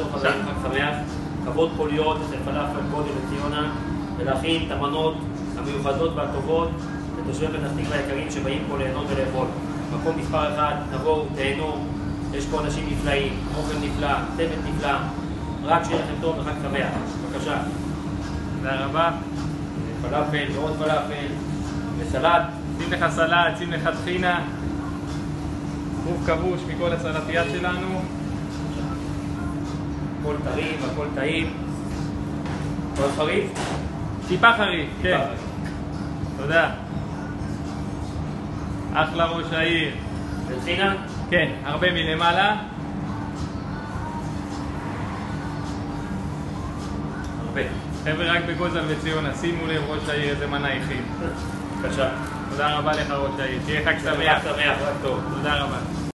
טוב חג שמח. כבוד להיות אצל פלאפל גודל וציונה ולהכין את המנות המיוחדות והטובות לתושבי פתח תקווה היקרים שבאים פה ליהנות ולאכול. מקום מספר אחד, תבואו, תהנו, יש פה אנשים נפלאים, אוכל נפלא, צוות נפלא, רק שיהיה לכם טוב וחג שמח. בבקשה. תודה רבה. פלאפל ועוד פלאפל וסלט. שים לך סלט, שים לך טחינה. כרוב כבוש מכל הסלטייה שלנו. הכל טרי והכל טעים. כל חריף? טיפה חריף, כן. תודה. אחלה ראש העיר. וצינה? כן, הרבה מלמעלה. הרבה. חבר'ה, רק בגוזל וציונה, שימו לב ראש העיר איזה מנה הכין. בבקשה. תודה רבה לך ראש העיר. תהיה חג שמח. חג שמח, רק טוב. תודה רבה.